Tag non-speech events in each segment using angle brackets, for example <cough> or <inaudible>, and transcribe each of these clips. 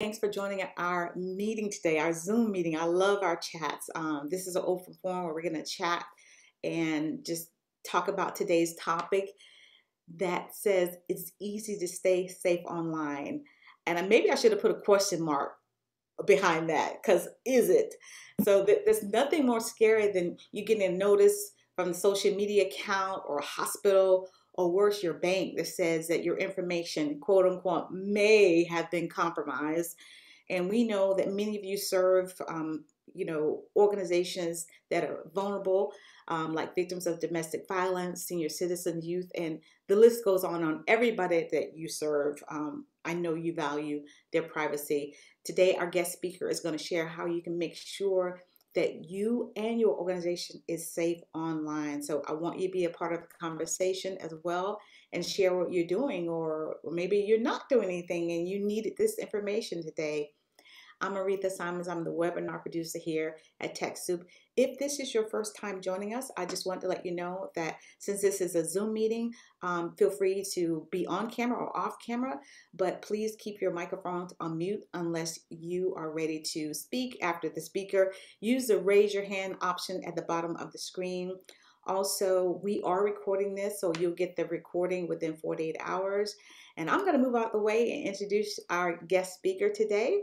Thanks for joining our meeting today, our Zoom meeting. I love our chats. Um, this is an open forum where we're going to chat and just talk about today's topic that says it's easy to stay safe online. And maybe I should have put a question mark behind that because is it? So th- there's nothing more scary than you getting a notice from the social media account or a hospital or worse, your bank that says that your information, quote unquote, may have been compromised. And we know that many of you serve, um, you know, organizations that are vulnerable, um, like victims of domestic violence, senior citizens, youth, and the list goes on on everybody that you serve. Um, I know you value their privacy. Today, our guest speaker is going to share how you can make sure that you and your organization is safe online. So I want you to be a part of the conversation as well and share what you're doing, or, maybe you're not doing anything and you needed this information today. I'm Aretha Simons. I'm the webinar producer here at TechSoup. If this is your first time joining us, I just want to let you know that since this is a Zoom meeting, um, feel free to be on camera or off camera, but please keep your microphones on mute unless you are ready to speak after the speaker. Use the raise your hand option at the bottom of the screen. Also, we are recording this, so you'll get the recording within 48 hours. And I'm going to move out the way and introduce our guest speaker today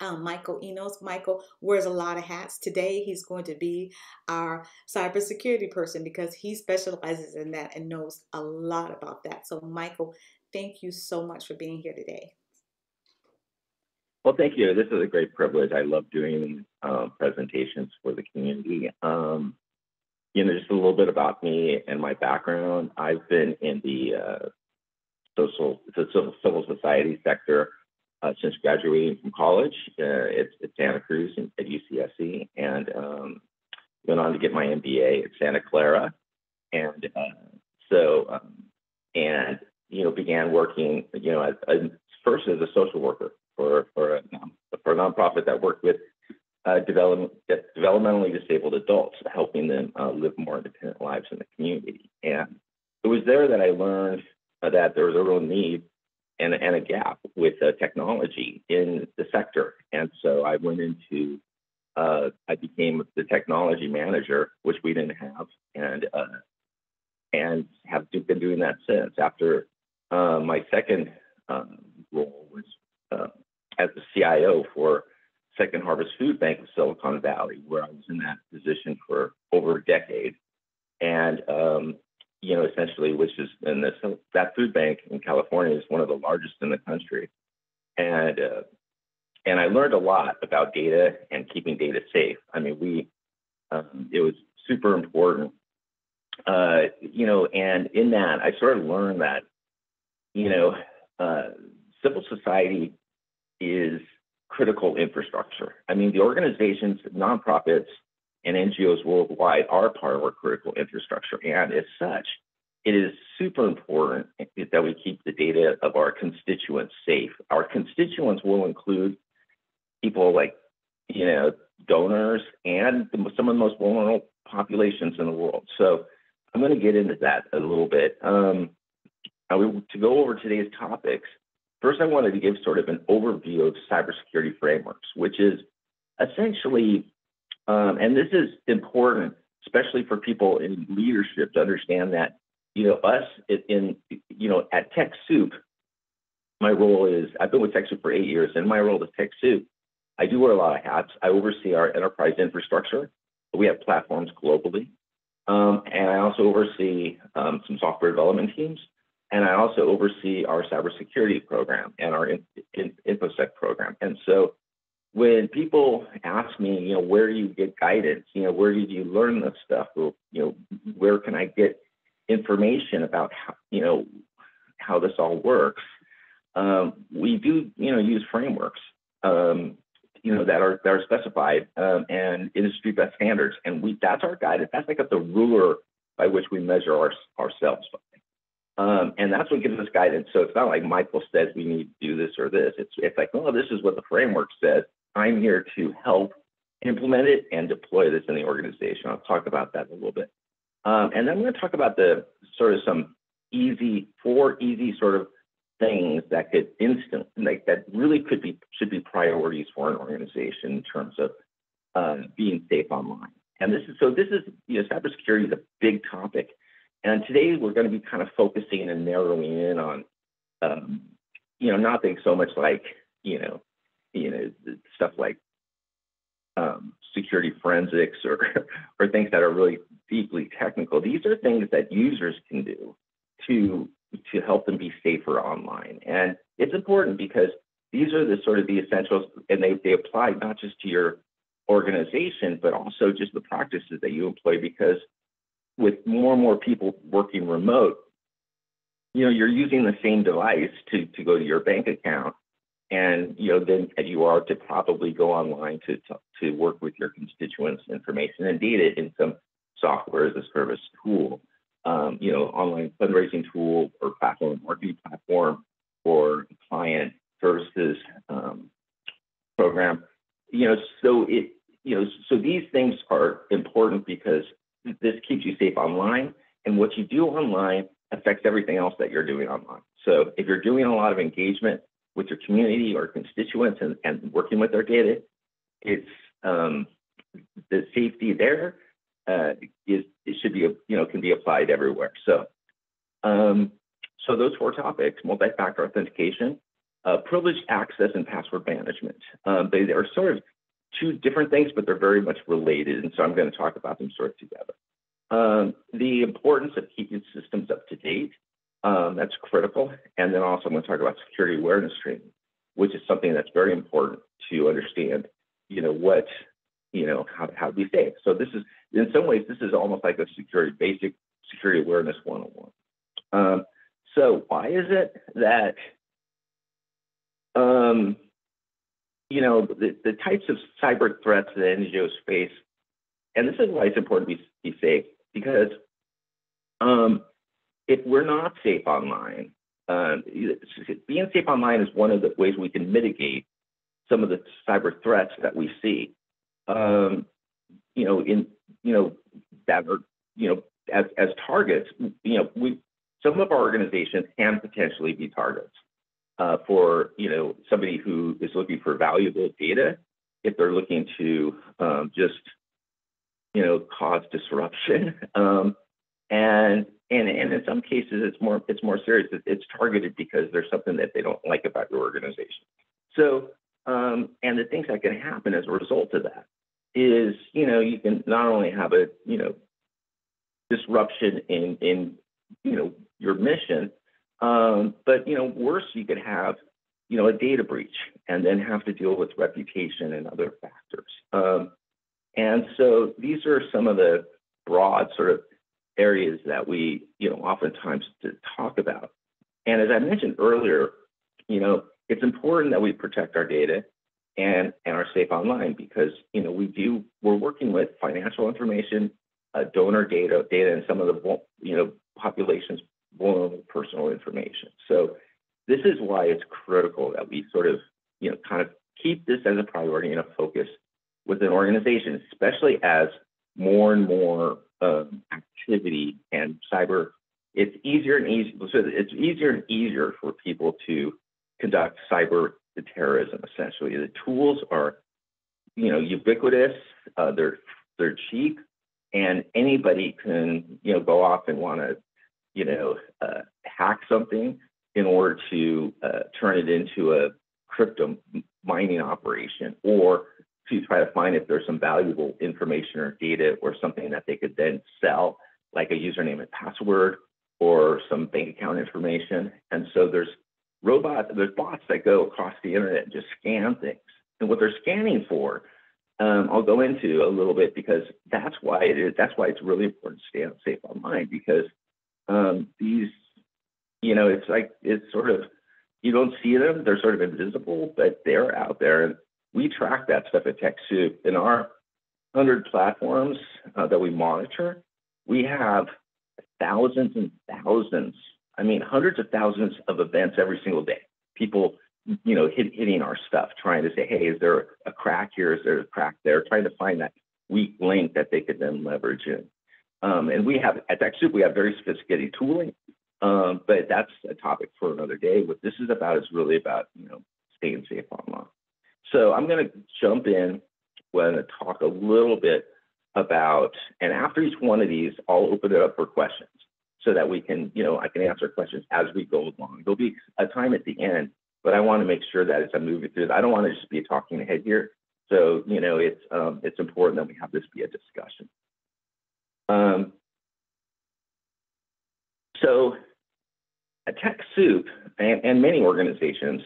um, Michael Enos. Michael wears a lot of hats. Today, he's going to be our cybersecurity person because he specializes in that and knows a lot about that. So, Michael, thank you so much for being here today. Well, thank you. This is a great privilege. I love doing uh, presentations for the community. Um, you know, just a little bit about me and my background. I've been in the uh, social, the civil, civil society sector uh, since graduating from college uh, at, at, Santa Cruz and at UCSC, and um, went on to get my MBA at Santa Clara, and uh, so um, and you know began working you know as, as first as a social worker for for a, for a nonprofit that worked with uh, development, developmentally disabled adults, helping them uh, live more independent lives in the community. And it was there that I learned uh, that there was a real need and, and a gap with uh, technology in the sector. And so I went into, uh, I became the technology manager, which we didn't have, and uh, and have been doing that since. After uh, my second um, role was uh, as the CIO for Second Harvest Food Bank of Silicon Valley, where I was in that position for over a decade. And um, you know, essentially, which is in this that food bank in California is one of the largest in the country, and uh, and I learned a lot about data and keeping data safe. I mean, we um, it was super important, uh, you know, and in that I sort of learned that, you know, uh, civil society is critical infrastructure. I mean, the organizations, nonprofits, and NGOs worldwide are part of our critical infrastructure. And as such, it is super important that we keep the data of our constituents safe. Our constituents will include people like, you know, donors and some of the most vulnerable populations in the world. So I'm going to get into that a little bit. Um, to go over today's topics, first I wanted to give sort of an overview of cybersecurity frameworks, which is essentially um, and this is important, especially for people in leadership to understand that, you know, us in, you know, at TechSoup, my role is, I've been with TechSoup for eight years, and my role as TechSoup, I do wear a lot of hats. I oversee our enterprise infrastructure. We have platforms globally. Um, and I also oversee um, some software development teams. And I also oversee our cybersecurity program and our in, in, InfoSec program. And so when people ask me, you know, where do you get guidance? You know, where did you learn this stuff? Or, you know, where can I get information about how, you know, how this all works? Um, we do, you know, use frameworks, um, you know, that are that are specified um, and industry best standards, and we that's our guidance. That's like the ruler by which we measure our, ourselves Um, and that's what gives us guidance. So it's not like Michael says we need to do this or this. It's it's like, oh, this is what the framework says. I'm here to help implement it and deploy this in the organization. I'll talk about that in a little bit. Um, and I'm going to talk about the sort of some easy, four easy sort of things that could instant like that really could be should be priorities for an organization in terms of um, being safe online. And this is so this is you know cybersecurity is a big topic, and today we're going to be kind of focusing and narrowing in on um, you know nothing so much like you know you know stuff like um, security forensics or <laughs> or things that are really deeply technical. These are things that users can do to to help them be safer online. And it's important because these are the sort of the essentials and they, they apply not just to your organization, but also just the practices that you employ because with more and more people working remote, you know, you're using the same device to, to go to your bank account and, you know, then you are to probably go online to, to, work with your constituents information and data in some software as a service tool um, you know, online fundraising tool or platform, marketing platform, or client services um, program. You know, so it, you know, so these things are important because this keeps you safe online, and what you do online affects everything else that you're doing online. So if you're doing a lot of engagement with your community or constituents and, and working with their data, it's um, the safety there uh, is it should be you know can be applied everywhere. So um, so those four topics: multi-factor authentication, uh, privileged access, and password management. Um, they are sort of two different things, but they're very much related, and so I'm going to talk about them sort of together. Um, the importance of keeping systems up to date. Um, that's critical. And then also I'm going to talk about security awareness training, which is something that's very important to understand, you know, what you know, how, how to be safe. So this is, in some ways, this is almost like a security, basic security awareness 101. Um, so why is it that, um, you know, the, the types of cyber threats that NGOs face, and this is why it's important to be, be safe, because um, if we're not safe online, uh, being safe online is one of the ways we can mitigate some of the cyber threats that we see. Um, you know, in you know that are you know as as targets, you know, we some of our organizations can potentially be targets uh, for you know somebody who is looking for valuable data if they're looking to um, just you know cause disruption. <laughs> Um, and and and in some cases it's more it's more serious it's targeted because there's something that they don't like about your organization so um, and the things that can happen as a result of that is, you know, you can not only have a, you know, disruption in, in, you know, your mission, um, but, you know, worse, you could have, you know, a data breach and then have to deal with reputation and other factors. Um, and so these are some of the broad sort of areas that we, you know, oftentimes to talk about. And as I mentioned earlier, you know, it's important that we protect our data and and are safe online because you know we do we're working with financial information, uh, donor data, data, and some of the you know population's vulnerable personal information. So this is why it's critical that we sort of you know kind of keep this as a priority and a focus with an organization, especially as more and more um, activity and cyber. It's easier and easier. So it's easier and easier for people to conduct cyber terrorism. Essentially, the tools are, you know, ubiquitous. Uh, they're they're cheap, and anybody can, you know, go off and want to, you know, uh, hack something in order to uh, turn it into a crypto mining operation, or to try to find if there's some valuable information or data or something that they could then sell, like a username and password or some bank account information. And so there's robots, there's bots that go across the internet and just scan things. And what they're scanning for, um, I'll go into a little bit because that's why it is. That's why it's really important to stay safe online because um, these, you know, it's like it's sort of you don't see them; they're sort of invisible, but they're out there, and we track that stuff at TechSoup. In our hundred platforms uh, that we monitor, we have thousands and thousands I mean, hundreds of thousands of events every single day. People, you know, hit, hitting our stuff, trying to say, hey, is there a crack here? Is there a crack there? Trying to find that weak link that they could then leverage in. Um, and we have at TechSoup, we have very sophisticated tooling Um, but that's a topic for another day. What this is about is really about, you know, staying safe online. So I'm going to jump in. We're going to talk a little bit about, and after each one of these, I'll open it up for questions so that we can, you know, I can answer questions as we go along. There'll be a time at the end, but I want to make sure that as I'm moving through, I don't want to just be talking ahead here. So, you know, it's um, it's important that we have this be a discussion. Um, so, at TechSoup and, and many organizations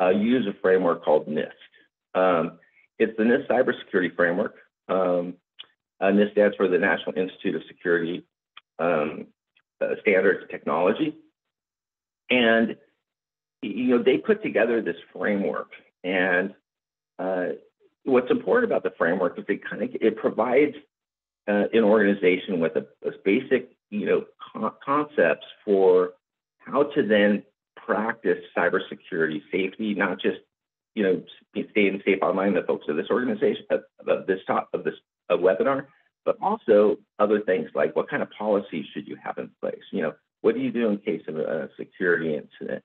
uh, use a framework called NIST. Um, it's the NIST Cybersecurity Framework. Um, uh, NIST stands for the National Institute of Security um, uh, Standards Technology. And, you know, they put together this framework. And uh, what's important about the framework is it kind of, it provides uh, an organization with a, a basic, you know, co concepts for how to then practice cybersecurity safety, not just you know staying safe online. The folks of this organization of, of this top of this uh, webinar, but also other things like what kind of policies should you have in place? You know, what do you do in case of a security incident?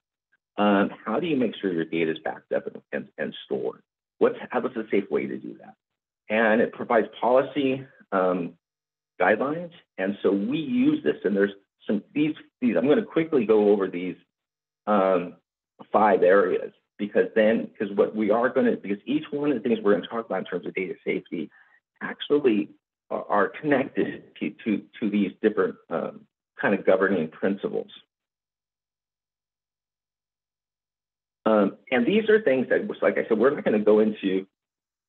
Um, how do you make sure your data is backed up and, and, and stored? What's what's a safe way to do that? And it provides policy um, guidelines. And so we use this, and there's some these these. I'm going to quickly go over these um, five areas because then because what we are going to because each one of the things we're going to talk about in terms of data safety actually are, are connected to, to to these different um, kind of governing principles. Um, and these are things that, like I said, we're not going to go into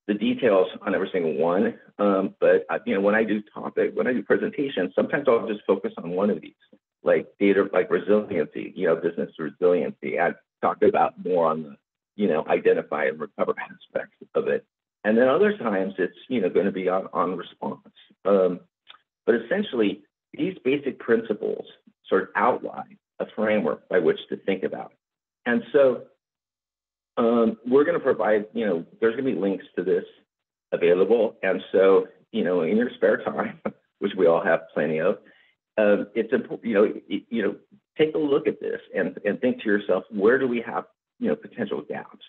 the details on every single one. Um, but uh, you know, when I do topic, when I do presentations, sometimes I'll just focus on one of these, like data, like resiliency, you know, business resiliency. I talk about more on the, you know, identify and recover aspects of it. And then other times it's, you know, going to be on, on response. Um, but essentially, these basic principles sort of outline a framework by which to think about it. And so um, we're going to provide, you know, there's going to be links to this available. And so, you know, in your spare time, <laughs> which we all have plenty of, um, it's important, you know, you know, take a look at this and, and think to yourself, where do we have, you know, potential gaps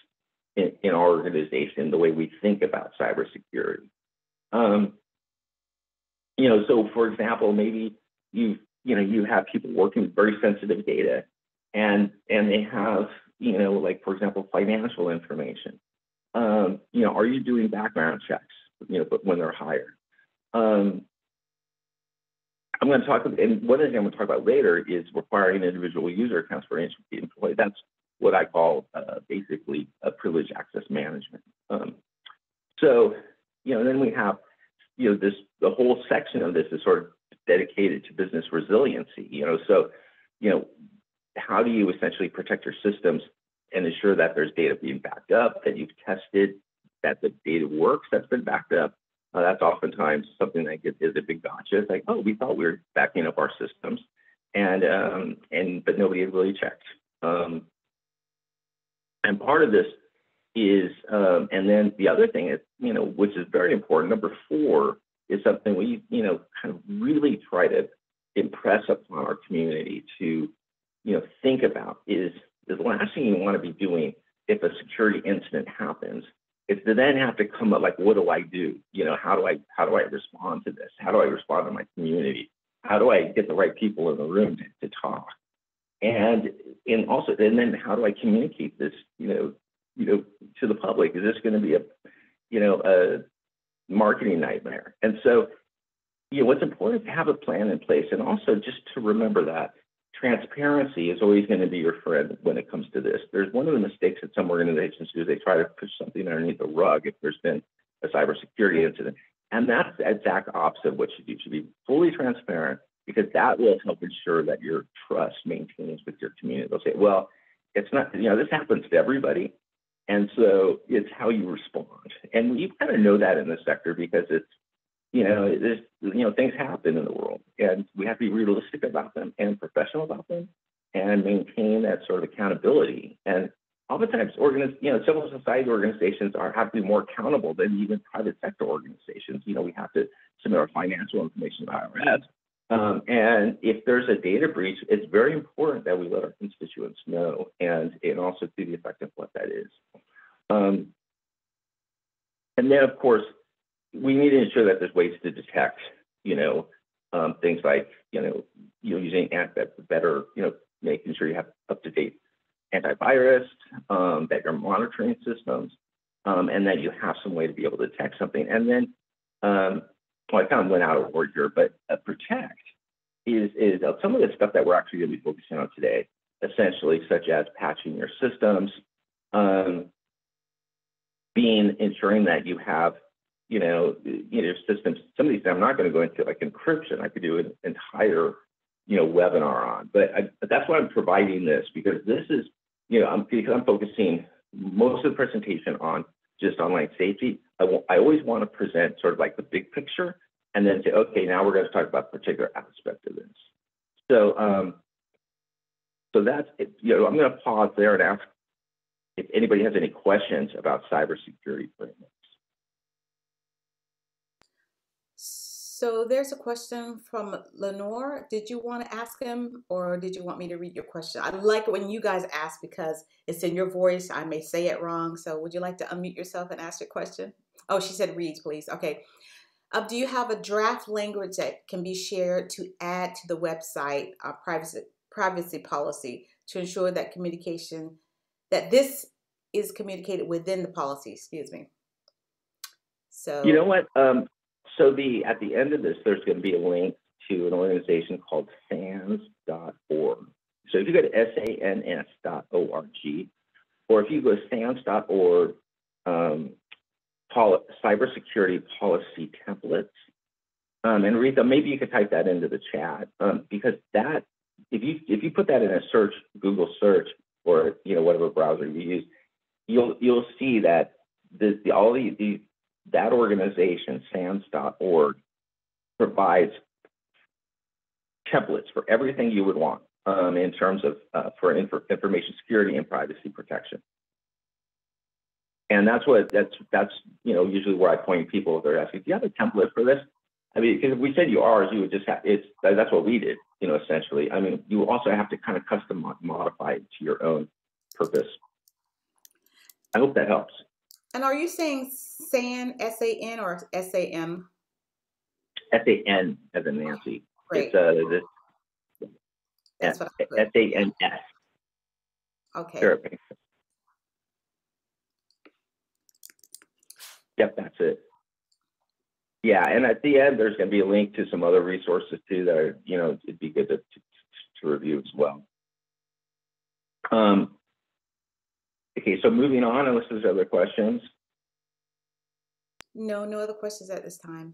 in, in our organization, the way we think about cybersecurity? Um, you know, so for example, maybe you, you know, you have people working with very sensitive data and, and they have you know, like for example, financial information. Um, you know, are you doing background checks, you know, but when they're hired? Um, I'm going to talk, and one of the things I'm going to talk about later is requiring individual user accounts for each employee. That's what I call uh, basically a privilege access management. Um, so, you know, then we have, you know, this, the whole section of this is sort of dedicated to business resiliency, you know, so, you know, how do you essentially protect your systems and ensure that there's data being backed up, that you've tested that the data works that's been backed up. Uh, that's oftentimes something that is a big gotcha. It's like, oh, we thought we were backing up our systems, and um, and but nobody really checked. Um, and part of this is, um, and then the other thing is, you know, which is very important. Number four is something we, you know, kind of really try to impress upon our community to you know, think about is the last thing you want to be doing if a security incident happens is to then have to come up like, what do I do? You know, how do I how do I respond to this? How do I respond to my community? How do I get the right people in the room to, to talk? And and also and then how do I communicate this, you know, you know, to the public? Is this going to be a, you know, a marketing nightmare? And so, you know, what's important to have a plan in place and also just to remember that transparency is always going to be your friend when it comes to this. There's one of the mistakes that some organizations do is they try to push something underneath the rug if there's been a cybersecurity incident. And that's the exact opposite of what you do. You should be fully transparent because that will help ensure that your trust maintains with your community. They'll say, well, it's not, you know, this happens to everybody. And so it's how you respond. And you kind of know that in the sector because it's you know, there's, you know, things happen in the world and we have to be realistic about them and professional about them and maintain that sort of accountability. And oftentimes, organiz- you know, civil society organizations are have to be more accountable than even private sector organizations. You know, we have to submit our financial information to IRS. Um, and if there's a data breach, it's very important that we let our constituents know and, and also see the effect of what that is. Um, and then, of course, we need to ensure that there's ways to detect, you know, um, things like, you know, you know, using better, you know, making sure you have up-to-date antivirus, um, that you're monitoring systems, um, and that you have some way to be able to detect something. And then, um, well, I kind of went out of order here, but uh, protect is, is uh, some of the stuff that we're actually going to be focusing on today, essentially, such as patching your systems, um, being ensuring that you have, you know, you know, systems. Some of these I'm not going to go into like encryption. I could do an entire, you know, webinar on, but, I, but that's why I'm providing this because this is, you know, I'm because I'm focusing most of the presentation on just online safety. I, I always want to present sort of like the big picture and then say, okay, now we're going to talk about a particular aspect of this. So, um, so that's, you know, I'm going to pause there and ask if anybody has any questions about cybersecurity frameworks. So there's a question from Lenore. Did you want to ask him or did you want me to read your question? I like when you guys ask because it's in your voice. I may say it wrong. So would you like to unmute yourself and ask your question? Oh, she said reads, please. Okay. Uh, do you have a draft language that can be shared to add to the website uh, privacy privacy policy to ensure that communication that this is communicated within the policy? Excuse me. So you know what? Um, so the at the end of this, there's going to be a link to an organization called SANS.org. So if you go to sans.org, or if you go to SANS.org, um, cybersecurity policy templates. Um, and Rita, maybe you could type that into the chat um, because that, if you if you put that in a search, Google search, or you know whatever browser you use, you'll you'll see that the, the all the, the that organization SANS.org provides templates for everything you would want um, in terms of uh, for inf information security and privacy protection. And that's what that's that's you know usually where I point people if they're asking, do you have a template for this? I mean, because if we said you ours, you would just have it's that's what we did, you know, essentially. I mean, you also have to kind of custom modify it to your own purpose. I hope that helps. And are you saying SAN, S A N, or S A M? S A N as in Nancy. Great. It's uh, this, S A N S. Okay. Sure. Yep, that's it. Yeah, and at the end, there's going to be a link to some other resources too that are, you know, it'd be good to, to, to review as well. Um, okay, so moving on, unless there's other questions. No, no other questions at this time.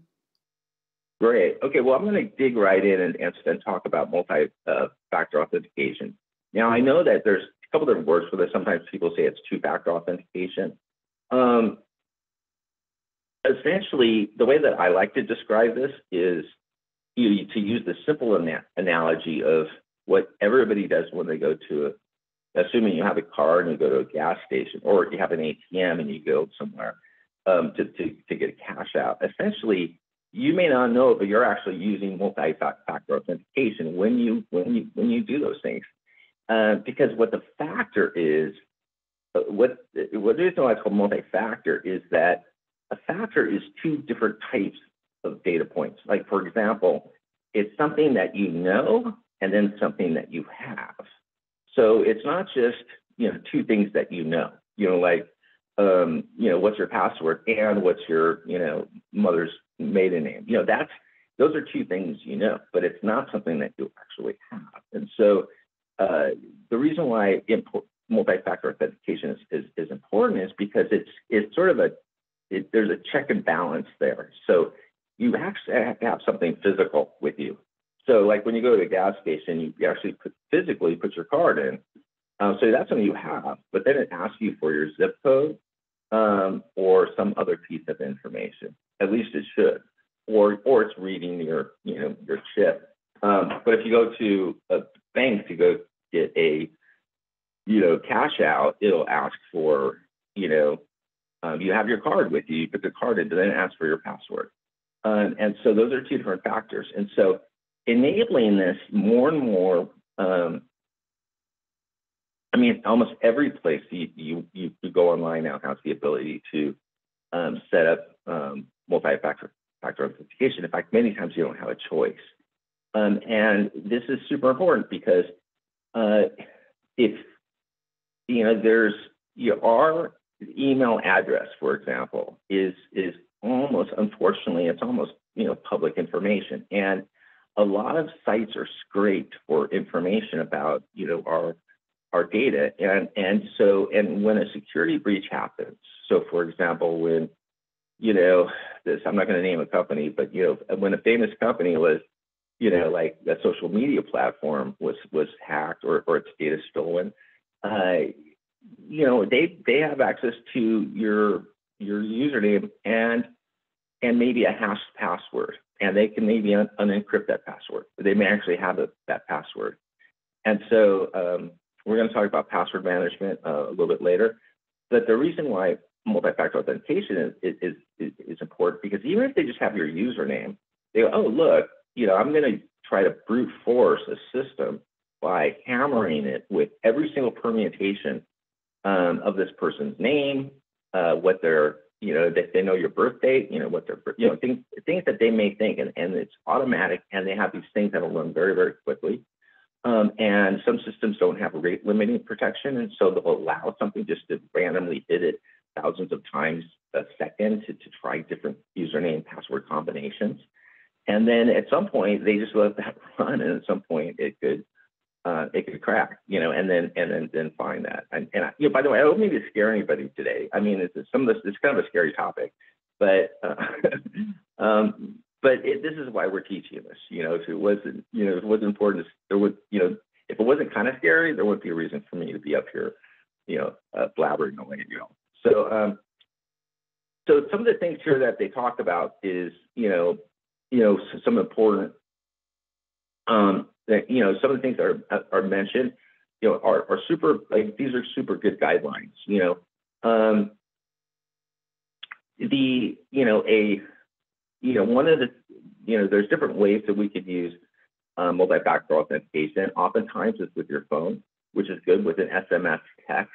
Great. Okay, well, I'm going to dig right in and, and talk about multi-factor uh, authentication. Now, I know that there's a couple different words for this. Sometimes people say it's two-factor authentication. Um, essentially, the way that I like to describe this is you, to use the simple ana analogy of what everybody does when they go to a, assuming you have a car and you go to a gas station, or you have an ATM and you go somewhere um, to, to, to get cash out. Essentially, you may not know, but you're actually using multi-factor authentication when you when you when you do those things, uh, because what the factor is, uh, what what is why it's called multi-factor is that a factor is two different types of data points. Like, for example, it's something that you know and then something that you have. So it's not just, you know, two things that you know, you know, like, um, you know, what's your password and what's your, you know, mother's maiden name. You know, that's, those are two things you know, but it's not something that you actually have. And so uh, the reason why multi-factor authentication is, is, is important is because it's, it's sort of a it, there's a check and balance there. So you actually have to have something physical with you. So like when you go to a gas station, you actually put, physically put your card in. Um, so that's something you have, but then it asks you for your zip code um, or some other piece of information. At least it should, or or it's reading your you know your chip. Um, but if you go to a bank to go get a you know cash out, it'll ask for you know um, you have your card with you, you put the card in, but then ask for your password. Um, and so those are two different factors. And so enabling this more and more. Um, I mean, almost every place you, you, you, you go online now has the ability to um, set up um, multi-factor factor authentication. In fact, many times you don't have a choice. Um, and this is super important because uh, if you know there's your email address, for example, is is almost unfortunately it's almost you know public information, and a lot of sites are scraped for information about you know our our data, and and so and when a security breach happens, so for example when you know this I'm not going to name a company, but you know when a famous company was you know, like a social media platform was was hacked or, or its data stolen, uh, you know, they they have access to your your username and and maybe a hashed password, and they can maybe un- unencrypt that password. They may actually have a, that password, and so um, we're going to talk about password management uh, a little bit later. But the reason why multi-factor authentication is, is, is, is important because even if they just have your username, they go, oh look, you know, I'm going to try to brute force a system by hammering it with every single permutation um, of this person's name, uh, what their, you know, that they know your birth date, you know, what their, you know, things, things that they may think, and, and it's automatic, and they have these things that'll run very, very quickly. Um, and some systems don't have rate limiting protection, and so they'll allow something just to randomly hit it thousands of times a second to, to try different username password combinations. And then at some point they just let that <laughs> run, and at some point it could uh, it could crack, you know, and then and then then find that. And, and I, you know, by the way, I don't mean to scare anybody today. I mean, it's, some of this it's kind of a scary topic, but uh, <laughs> um, but it, this is why we're teaching this. You know, if it wasn't, you know, if it wasn't important, there would, you know, if it wasn't kind of scary, there wouldn't be a reason for me to be up here, you know, uh, blabbering away, you know. So, um, so some of the things here that they talked about is, you know, you know, some important, um, that, you know, some of the things that are, are mentioned, you know, are, are super, like, these are super good guidelines, you know. Um, the, you know, a, you know, one of the, you know, there's different ways that we could use um, multi-factor authentication. Oftentimes it's with your phone, which is good with an SMS text.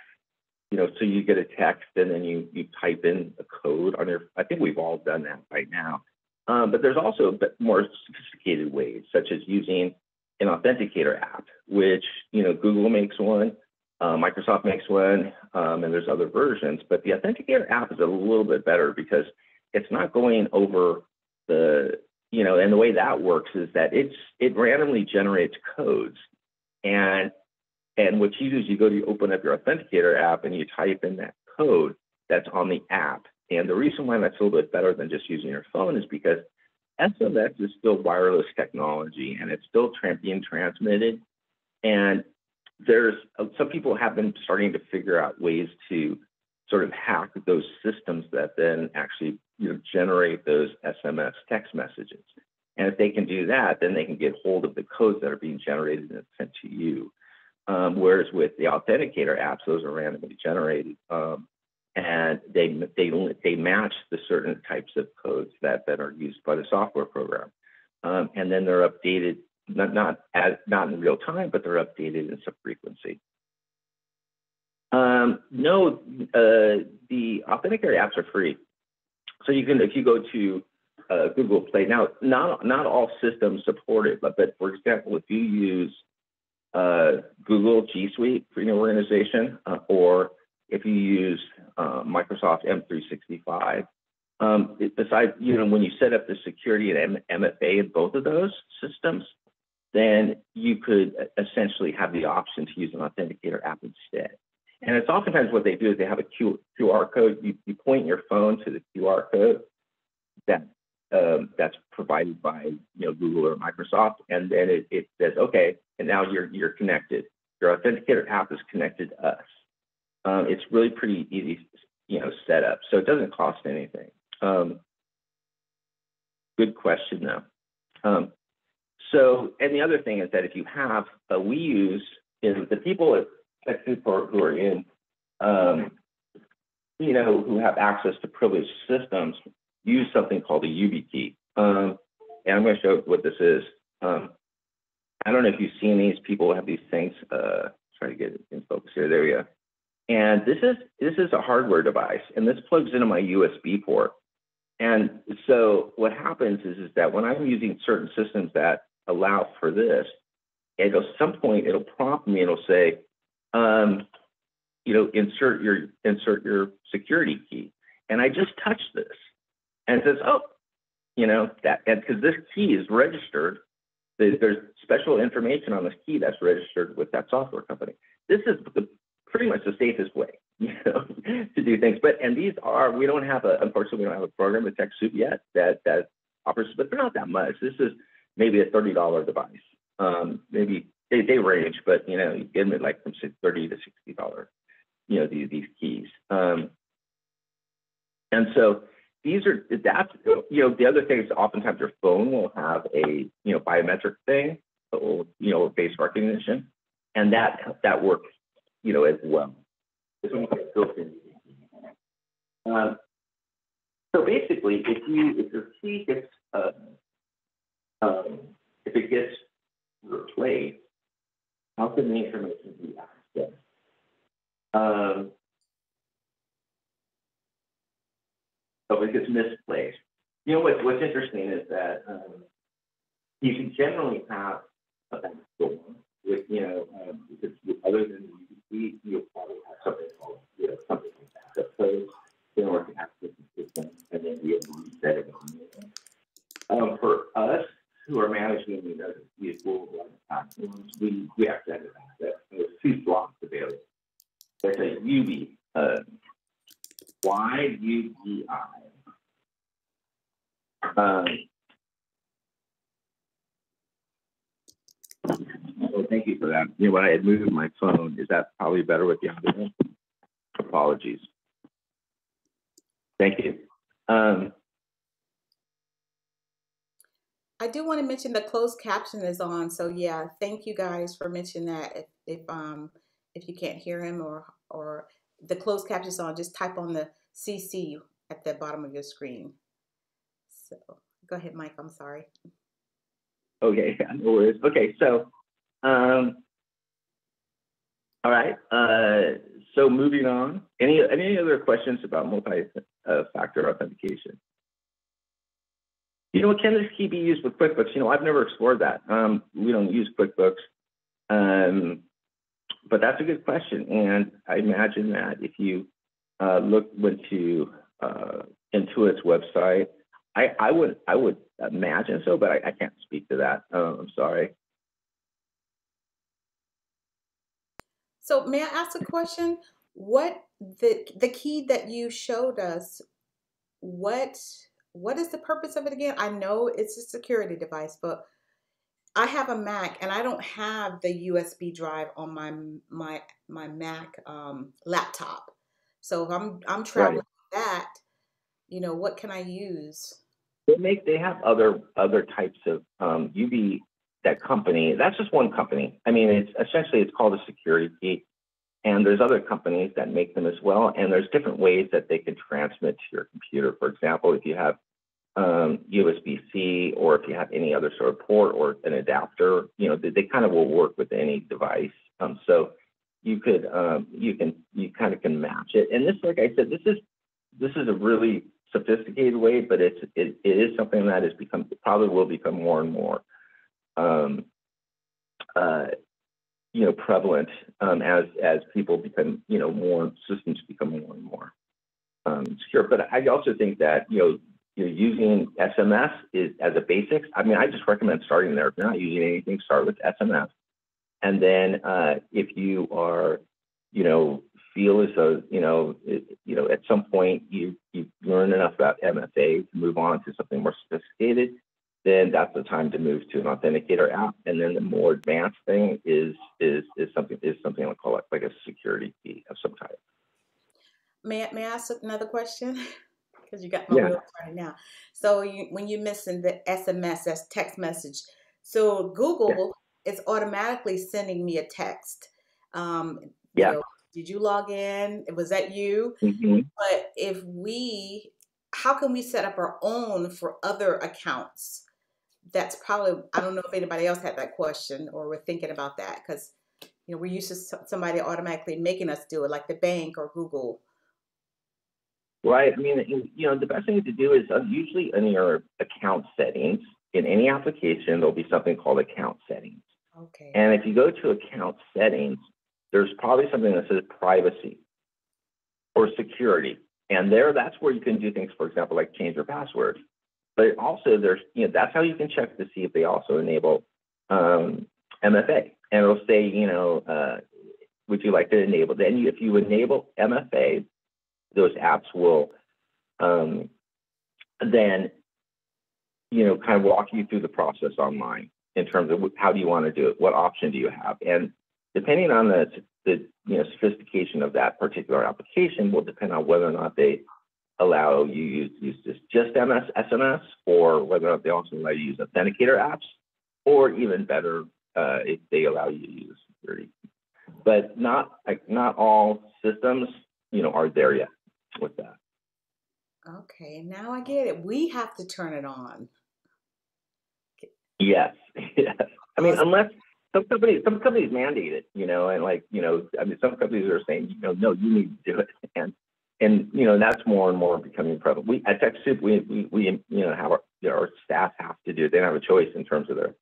You know, so you get a text and then you you type in a code on your. I think we've all done that right now. Um, but there's also a bit more sophisticated ways, such as using an authenticator app, which you know Google makes one, uh, Microsoft makes one, um, and there's other versions. But the authenticator app is a little bit better because it's not going over the you know, and the way that works is that it's it randomly generates codes, and and what you do is you go to you open up your authenticator app and you type in that code that's on the app, and the reason why that's a little bit better than just using your phone is because SMS is still wireless technology and it's still being transmitted. And there's uh, some people have been starting to figure out ways to sort of hack those systems that then actually you know, generate those SMS text messages. And if they can do that, then they can get hold of the codes that are being generated and sent to you. Um, whereas with the authenticator apps, those are randomly generated. Um, and they they they match the certain types of codes that that are used by the software program, um, and then they're updated not not at, not in real time, but they're updated in some frequency. Um, no, uh, the authenticator apps are free, so you can if you go to uh, Google Play now, not not all systems support it, but but for example, if you use uh, Google G Suite for your organization uh, or if you use uh, Microsoft M365. Um, it, besides, you know, when you set up the security and MFA in both of those systems, then you could essentially have the option to use an authenticator app instead. And it's oftentimes what they do is they have a QR code. You, you point your phone to the QR code that um, that's provided by you know Google or Microsoft, and then it, it says, okay, and now you're you're connected. Your authenticator app is connected to us um, it's really pretty easy, you know, setup. So it doesn't cost anything. Um, good question though. Um, so, and the other thing is that if you have, uh, we use is the people at TechSoup who are in, um, you know, who have access to privileged systems use something called a YubiKey. Um, and I'm going to show what this is. Um, I don't know if you've seen these. People have these things. Uh, try to get in focus here. There we go. And this is this is a hardware device, and this plugs into my USB port. And so what happens is, is that when I'm using certain systems that allow for this, at some point it'll prompt me. And it'll say, um, you know, insert your insert your security key. And I just touch this, and it says, oh, you know that, because this key is registered. There's special information on this key that's registered with that software company. This is the, pretty much the safest way, <laughs> you know, to do things. But and these are we don't have a unfortunately we don't have a program with TechSoup yet that that offers, but they're not that much. This is maybe a thirty dollar device. Um, maybe they, they range, but you know, you get them like from thirty to sixty dollar, you know, these these keys. Um, and so these are that's you know the other thing is oftentimes your phone will have a you know biometric thing, will, you know face recognition, and that that works you know as well. Um, so basically, if you if your key gets uh, um, if it gets replaced, how can the information be accessed? Um, so if it gets misplaced. You know what, what's interesting is that um, you can generally have a backdoor with, you know, um, other than the you'll probably have something called, you know, something like backup codes in order to access the system and then be able to reset it on um, For us, who are managing you know, these worldwide platforms, we, we have to have that. There's two blocks available. There's a UB, uh, Y-U-B-I. Um, thank you for that. You know, when I had moved my phone, is that probably better with the audio? Apologies. Thank you. Um, I do want to mention the closed caption is on. So yeah, thank you guys for mentioning that. If, if um if you can't hear him or or the closed caption is on, just type on the CC at the bottom of your screen. So go ahead, Mike. I'm sorry. Okay, <laughs> no worries. Okay, so um all right. Uh, so moving on. Any any other questions about multi-factor uh, authentication? You know, can this key be used with QuickBooks? You know, I've never explored that. Um, we don't use QuickBooks. Um, but that's a good question. And I imagine that if you uh, look into uh, Intuit's website, I, I would I would imagine so, but I, I can't speak to that. Uh, I'm sorry. So may I ask a question? What the the key that you showed us? What what is the purpose of it again? I know it's a security device, but I have a Mac and I don't have the USB drive on my my my Mac um, laptop. So if I'm I'm traveling right. with that, you know, what can I use? They make they have other other types of um, UB that company. That's just one company. I mean, it's essentially it's called a security key, and there's other companies that make them as well. And there's different ways that they can transmit to your computer. For example, if you have um, USB-C or if you have any other sort of port or an adapter, you know, they, they kind of will work with any device. Um, so you could, um, you can, you kind of can match it. And this, like I said, this is, this is a really sophisticated way, but it's, it, it is something that has become, probably will become more and more, um, uh, you know, prevalent um, as, as people become, you know, more systems become more and more um, secure. But I also think that, you know, you're using SMS is as a basics. I mean, I just recommend starting there. If you're not using anything, start with SMS. And then uh, if you are, you know, feel as though, you know, it, you know, at some point you you learn enough about MFA to move on to something more sophisticated, then that's the time to move to an authenticator app. And then the more advanced thing is is is something is something like call it like a security key of some type. May may I ask another question? <laughs> because you got my yeah. wheels turning now. So you, when you're missing the SMS, that's text message. So Google yeah. is automatically sending me a text. Um, yeah. You know, did you log in? Was that you? Mm-hmm. But if we, how can we set up our own for other accounts that's probably I don't know if anybody else had that question or were thinking about that because you know we're used to somebody automatically making us do it, like the bank or Google. Right. I mean, you know, the best thing to do is uh, usually in your account settings in any application there'll be something called account settings. Okay. And if you go to account settings, there's probably something that says privacy or security. And there, that's where you can do things, for example, like change your password. But also, there's, you know, that's how you can check to see if they also enable um, MFA. And it'll say, you know, uh, would you like to enable? Then, if you enable MFA, those apps will um, then, you know, kind of walk you through the process online in terms of how do you want to do it, what option do you have, and depending on the the you know sophistication of that particular application will depend on whether or not they allow you use, use just, just MS, SMS or whether or not they also allow you to use authenticator apps or even better uh, if they allow you to use security. But not like not all systems you know are there yet with that. Okay, now I get it. We have to turn it on. Yes, <laughs> yes. I mean, unless some companies, some companies mandate it, you know, and like, you know, I mean, some companies are saying, you know, no, you need to do it, and and you know, that's more and more becoming prevalent. We at TechSoup, we we we you know have our our staff have to do it. They don't have a choice in terms of their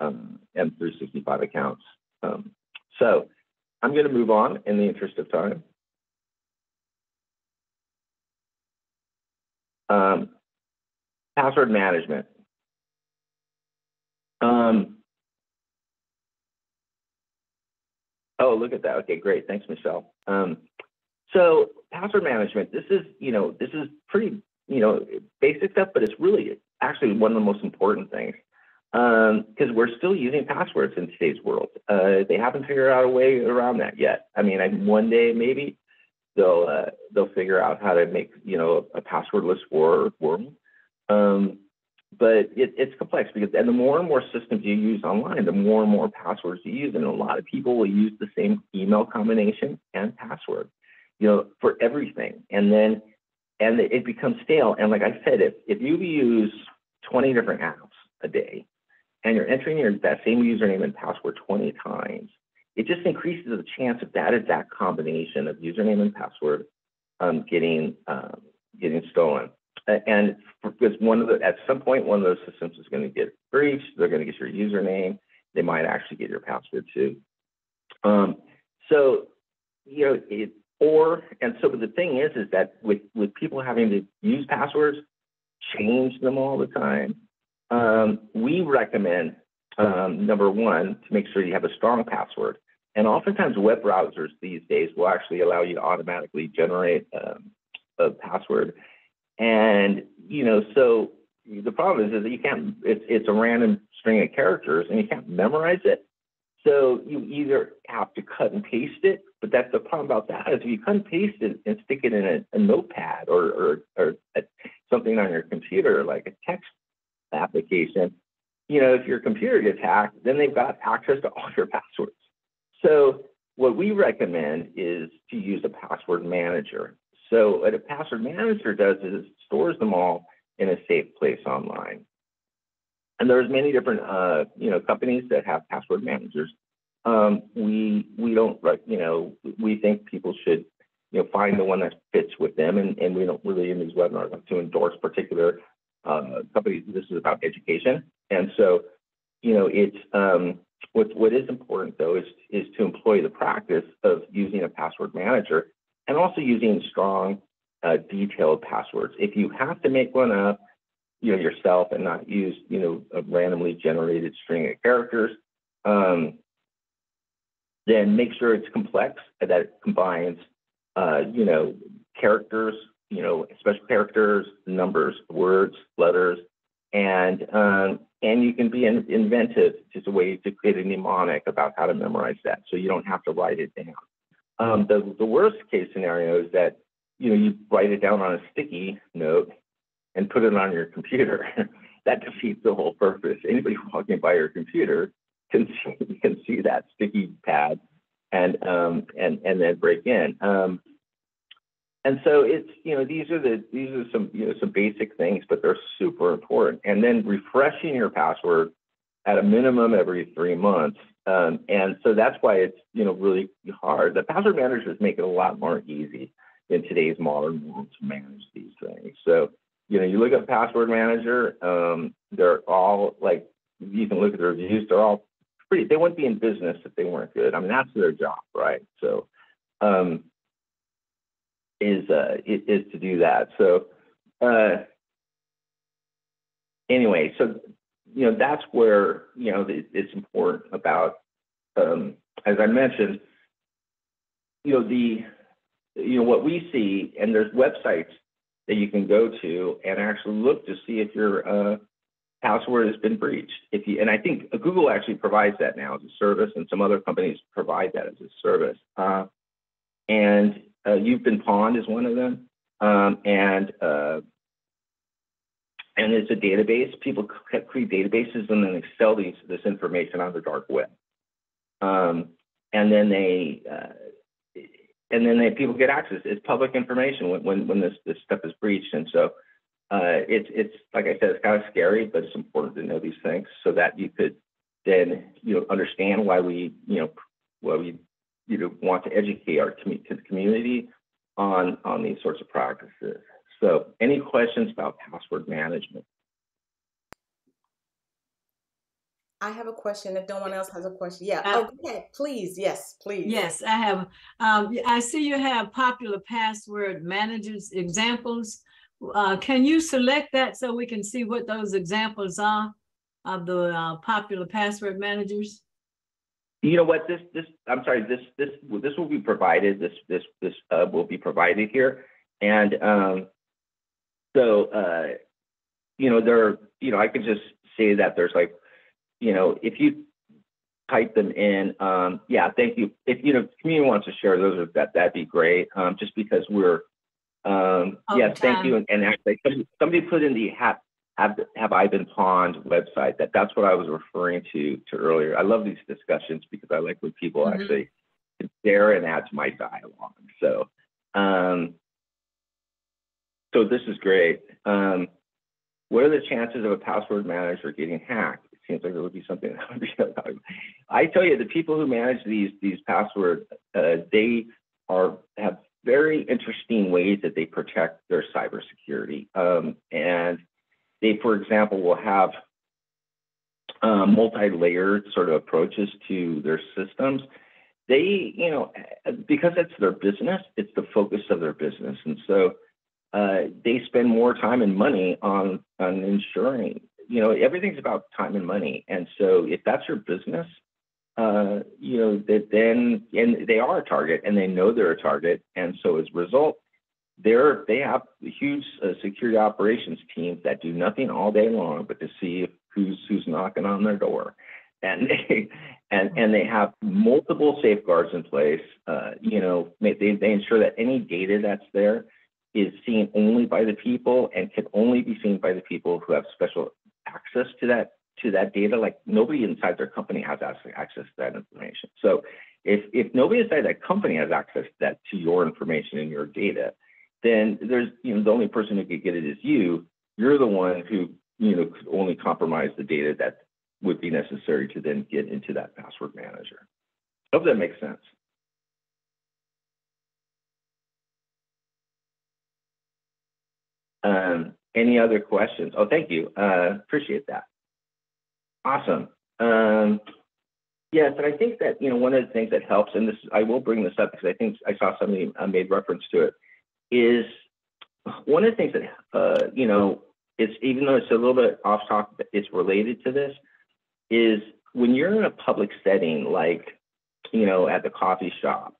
um, M365 accounts. Um, so I'm going to move on in the interest of time. Um, password management. Um, oh, look at that. Okay, great. Thanks, Michelle. So password management, this is, you know, this is pretty, you know, basic stuff, but it's really actually one of the most important things because um, we're still using passwords in today's world. Uh, they haven't figured out a way around that yet. I mean, I, one day maybe they'll uh, they'll figure out how to make you know a passwordless world. Um, but it, it's complex because and the more and more systems you use online, the more and more passwords you use, and a lot of people will use the same email combination and password, you know, for everything, and then and it becomes stale. And like I said, if if you use 20 different apps a day, and you're entering your that same username and password 20 times, it just increases the chance of that exact combination of username and password um, getting um, getting stolen. And because one of the at some point one of those systems is going to get breached. They're going to get your username. They might actually get your password too. Um, so you know it or and so the thing is is that with with people having to use passwords change them all the time. Um, we recommend um, number one to make sure you have a strong password. And oftentimes web browsers these days will actually allow you to automatically generate um, a password. And, you know, so the problem is, is that you can't, it's, it's a random string of characters and you can't memorize it. So you either have to cut and paste it, but that's the problem about that is if you cut and paste it and stick it in a, a notepad or, or, or a, something on your computer, like a text application, you know, if your computer gets hacked, then they've got access to all <laughs> your passwords. So what we recommend is to use a password manager. So what a password manager does is it stores them all in a safe place online. And there's many different, uh, you know, companies that have password managers. Um, we we don't, you know, we think people should, you know, find the one that fits with them, and, and we don't really in these webinars to endorse particular uh, companies. This is about education, and so, you know, it's um, what what is important though is is to employ the practice of using a password manager and also using strong, uh, detailed passwords. If you have to make one up, you know, yourself and not use, you know, a randomly generated string of characters, um, then make sure it's complex, that it combines, uh, you know, characters, you know, special characters, numbers, words, letters, and um, and you can be in, inventive, just a way to create a mnemonic about how to memorize that, so you don't have to write it down. Um, the, the worst case scenario is that you know you write it down on a sticky note and put it on your computer. <laughs> that defeats the whole purpose. Anybody walking by your computer can see, <laughs> can see that sticky pad and um, and and then break in. Um, and so it's you know these are the these are some you know some basic things, but they're super important. And then refreshing your password at a minimum every three months. Um, and so that's why it's you know really hard. The password managers make it a lot more easy in today's modern world to manage these things. So you know you look at password manager, um, they're all like you can look at the reviews. They're all pretty. They wouldn't be in business if they weren't good. I mean that's their job, right? So um, is uh, is to do that. So uh, anyway, so you know that's where you know it's important about um, as I mentioned, you know the you know what we see, and there's websites that you can go to and actually look to see if your uh, password has been breached. If you and I think Google actually provides that now as a service, and some other companies provide that as a service. Uh, and uh, You've Been Pawned is one of them, um, and uh, and it's a database. People create databases and then they sell these this information on the dark web. Um, and then they uh, and then they people get access. It's public information when when, when this this stuff is breached. And so uh, it's it's like I said, it's kind of scary, but it's important to know these things so that you could then you know understand why we you know why we you know want to educate our community on on these sorts of practices. So any questions about password management? I have a question. If no one else has a question, yeah. Uh, oh, go please. Yes, please. Yes, I have. Um, I see you have popular password managers examples. Uh, can you select that so we can see what those examples are of the uh, popular password managers? You know what? This this I'm sorry. This this this will be provided. This this this uh, will be provided here, and um, so, uh, you know, there, you know, I could just say that there's like, you know, if you type them in, um, yeah, thank you. If, you know, community wants to share those, that, that'd be great. Um, just because we're, um, oh, yes, thank you. And, and actually somebody put in the have, have, Have I Been Pwned website that that's what I was referring to, to earlier. I love these discussions because I like when people mm-hmm. actually share and add to my dialogue. So, um, so this is great. Um, what are the chances of a password manager getting hacked? It seems like it would be something <laughs> that would be about. I tell you, the people who manage these these passwords, uh, they are have very interesting ways that they protect their cybersecurity. Um, and they, for example, will have um, multi-layered sort of approaches to their systems. They, you know, because it's their business, it's the focus of their business, and so uh, they spend more time and money on on ensuring. You know, everything's about time and money, and so if that's your business, uh, you know that then and they are a target, and they know they're a target, and so as a result, they're they have huge uh, security operations teams that do nothing all day long but to see who's who's knocking on their door. And <laughs> they and and they have multiple safeguards in place. Uh, you know they, they ensure that any data that's there is seen only by the people and can only be seen by the people who have special access to that to that data. Like nobody inside their company has access to that information. So if if nobody inside that company has access to that to your information and your data, then there's you know the only person who could get it is you. You're the one who you know could only compromise the data that would be necessary to then get into that password manager. Hope that makes sense. Um, any other questions? Oh, thank you. Uh, appreciate that. Awesome. Um, yes, and I think that you know one of the things that helps, and this I will bring this up because I think I saw somebody uh, made reference to it, is one of the things that uh, you know it's even though it's a little bit off topic, it's related to this. Is when you're in a public setting like you know at the coffee shop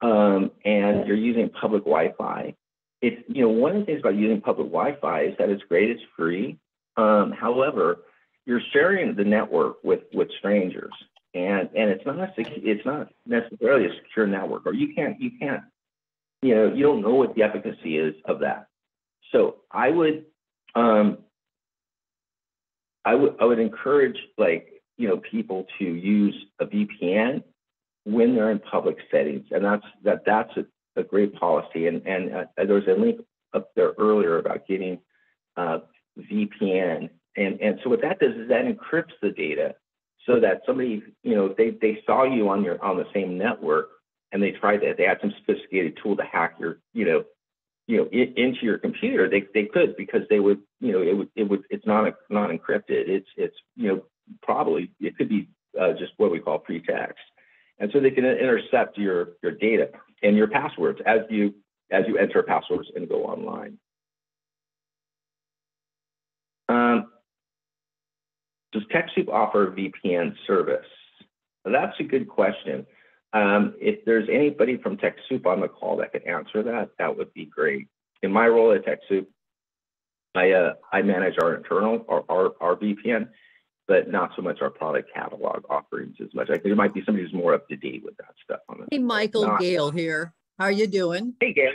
um, and you're using public Wi-Fi, it's you know one of the things about using public Wi-Fi is that it's great, it's free. Um, however, you're sharing the network with with strangers, and and it's not a it's not necessarily a secure network, or you can't you can't you know you don't know what the efficacy is of that. So I would um, I would I would encourage like you know people to use a VPN when they're in public settings, and that's that that's a a great policy. And, and uh, there was a link up there earlier about getting uh, VPN. And, and so what that does is that encrypts the data so that somebody, you know, they, they saw you on your on the same network and they tried that. They had some sophisticated tool to hack your, you know, you know, in, into your computer. They they could because they would, you know, it would it would it's not not encrypted. It's it's you know probably it could be uh, just what we call pretext, and so they can intercept your your data and your passwords as you as you enter passwords and go online. Um, does TechSoup offer VPN service? That's a good question. Um, if there's anybody from TechSoup on the call that could answer that, that would be great. In my role at TechSoup, I uh, I manage our internal our, our, our VPN, but not so much our product catalog offerings as much. I think there might be somebody who's more up to date with that stuff on this. Hey, Michael Not- Gail here. How are you doing? Hey, Gail.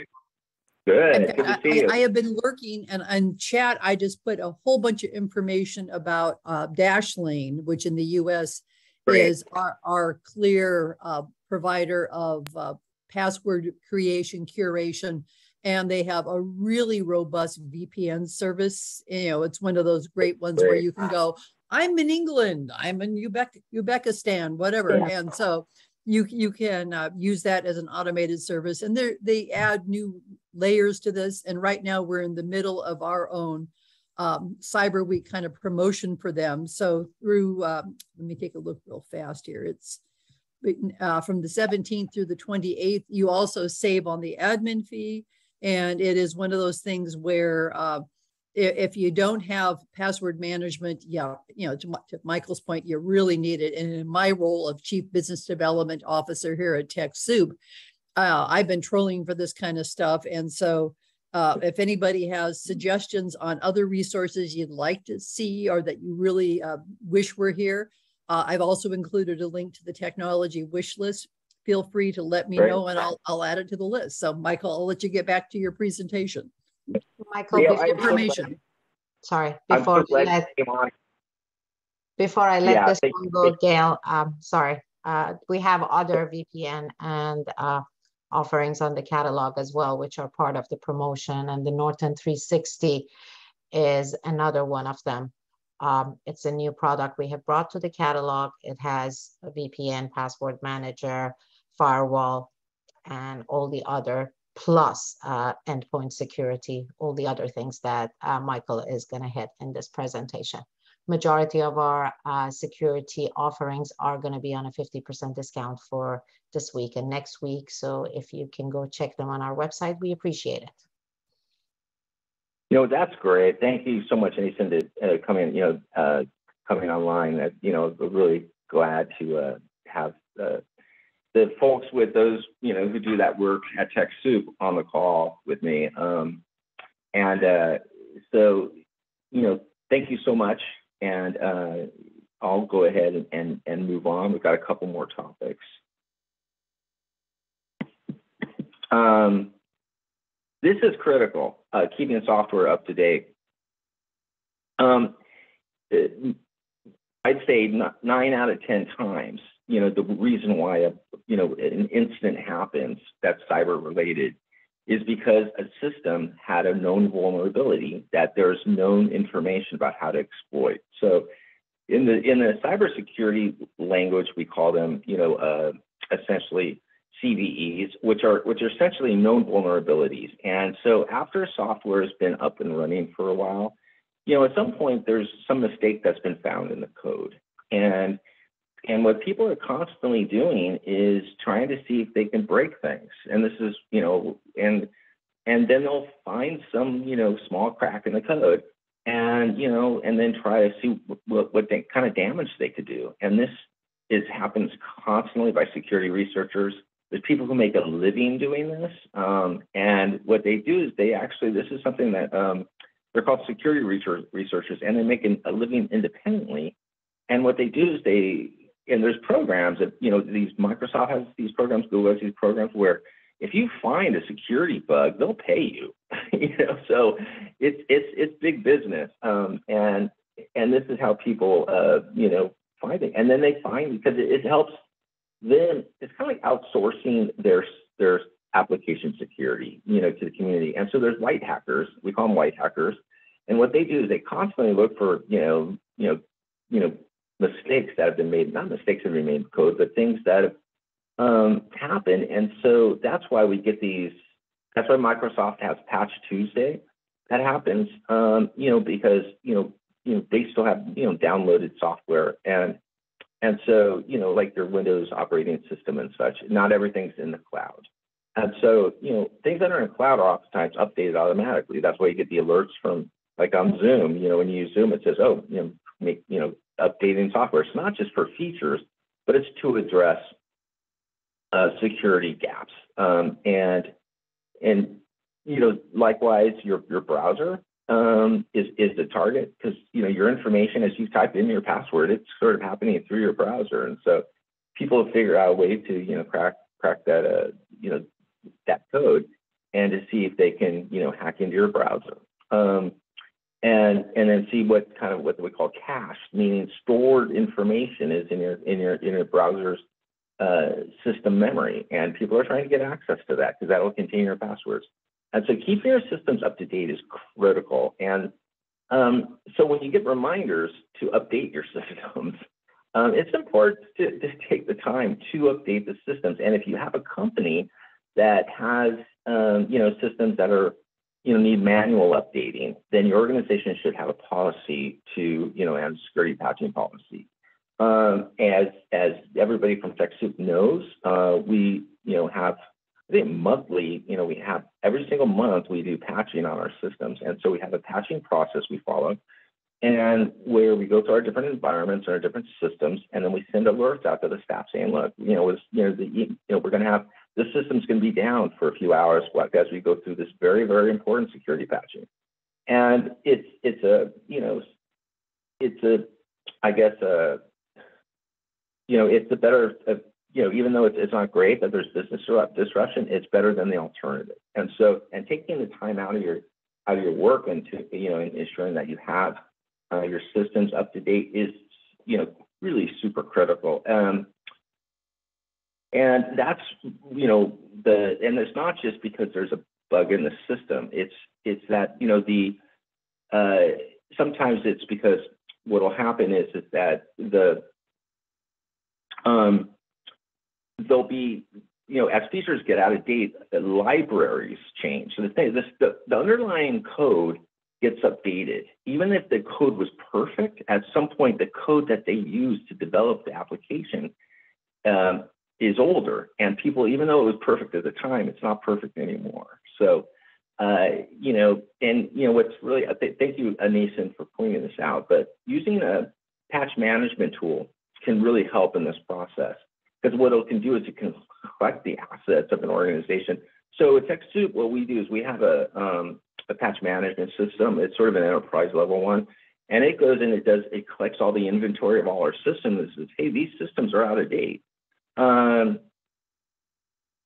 Good. Good to I, see you. I- I have been lurking and on chat, I just put a whole bunch of information about uh, Dashlane, which in the US Great. is our, our clear uh, provider of uh, password creation, curation. And they have a really robust VPN service. You know, it's one of those great ones where you can go, I'm in England, I'm in Uzbek, Uzbekistan, whatever. Yeah. And so you you can uh, use that as an automated service and they they add new layers to this and right now we're in the middle of our own um, cyber week kind of promotion for them. So through um, let me take a look real fast here. It's uh, from the 17th through the 28th you also save on the admin fee and it is one of those things where uh, if you don't have password management, yeah, you know, to, to Michael's point, you really need it. And in my role of chief business development officer here at TechSoup, uh, I've been trolling for this kind of stuff. And so uh, if anybody has suggestions on other resources you'd like to see or that you really uh, wish were here, uh, I've also included a link to the technology wish list. Feel free to let me know and I'll, I'll add it to the list. So Michael, I'll let you get back to your presentation. Michael, Yeah, before- Information. sorry, before so let, before I let Yeah, this one go, Gail, um, sorry. Uh, we have other VPN and, uh, offerings on the catalog as well, which are part of the promotion and the Norton three sixty is another one of them. Um, it's a new product we have brought to the catalog. It has a VPN, password manager, firewall, and all the other plus uh, endpoint security, all the other things that uh, Michael is going to hit in this presentation. Majority of our uh, security offerings are going to be on a 50% discount for this week and next week. So if you can go check them on our website, we appreciate it. You know, that's great. Thank you so much, Anyson, to uh, coming, you know, uh, coming online. Uh, you know, really glad to have the folks with those, you know, who do that work at TechSoup on the call with me. Um, and uh, so, you know, thank you so much. And uh, I'll go ahead and, and, and move on. We've got a couple more topics. Um, this is critical, uh, keeping software up to date. Um, I'd say nine out of 10 times, you know, the reason why, a, you know, an incident happens that's cyber related is because a system had a known vulnerability that there's known information about how to exploit. So in the, in the cybersecurity language, we call them, you know, uh, essentially CVEs, which are which are essentially known vulnerabilities. And so after software has been up and running for a while, you know, at some point there's some mistake that's been found in the code. And and what people are constantly doing is trying to see if they can break things. And this is, you know, and and then they'll find some, you know, small crack in the code and, you know, and then try to see what, what they, kind of damage they could do. And this is happens constantly by security researchers there's people who make a living doing this. Um, and what they do is they actually, this is something that um, they're called security research, researchers, and they make a living independently. And what they do is they, and there's programs that, you know, these Microsoft has these programs, Google has these programs where if you find a security bug, they'll pay you. <laughs> you know, so it's it's it's big business. Um, and and this is how people, uh, you know, find it. And then they find because it, it helps then it's kind of like outsourcing their their application security, you know, to the community. And so there's white hackers. We call them white hackers, And what they do is they constantly look for, you know, you know, you know, mistakes that have been made, not mistakes that have code, but things that have um, happened. And so that's why we get these, that's why Microsoft has Patch Tuesday that happens, um, you know, because, you know, you know, they still have, you know, downloaded software and, and so, you know, like their Windows operating system and such, not everything's in the cloud. And so, you know, things that are in cloud are oftentimes updated automatically. That's why you get the alerts from like on Zoom, you know, when you use Zoom, it says, oh, you know, make, you know, updating software. It's not just for features, but it's to address uh, security gaps. Um, and and you know, likewise, your your browser um, is is the target because you know your information as you type in your password, it's sort of happening through your browser, and so people figure out a way to you know crack crack that uh, you know that code and to see if they can you know hack into your browser. Um, and and then see what kind of what we call cache, meaning stored information is in your in your in your browser's uh, system memory, and people are trying to get access to that because that will contain your passwords. And so keeping your systems up to date is critical. And um, so when you get reminders to update your <laughs> systems, um, it's important to, to, take the time to update the systems. And if you have a company that has um, you know systems that are you know, need manual updating, then your organization should have a policy to, you know, and security patching policy. Um, as as everybody from TechSoup knows, uh, we, you know, have I think monthly, you know, we have every single month we do patching on our systems, and so we have a patching process we follow, and where we go to our different environments and our different systems, and then we send alerts out to the staff saying, look, you know, was, you know, the, you know, we're going to have the system's going to be down for a few hours as we go through this very, very important security patching. And it's it's a you know it's a I guess a you know it's a better a, you know even though it's, it's not great that there's business disruption, it's better than the alternative. And so and taking the time out of your out of your work and to you know ensuring that you have uh, your systems up to date is you know really super critical. Um, and that's, you know, the, and it's not just because there's a bug in the system. It's, it's that, you know, the, uh, sometimes it's because what will happen is, is that the, um, there'll be, you know, as features get out of date, libraries change. So the thing, this, the, the underlying code gets updated. Even if the code was perfect, at some point, the code that they use to develop the application um, is older and people even though it was perfect at the time it's not perfect anymore. So uh, you know and you know what's really thank you Anisan for pointing this out but using a patch management tool can really help in this process because what it can do is it can collect the assets of an organization. So at TechSoup what we do is we have a um, a patch management system. It's sort of an enterprise level one and it goes and it does it collects all the inventory of all our systems and says hey these systems are out of date um,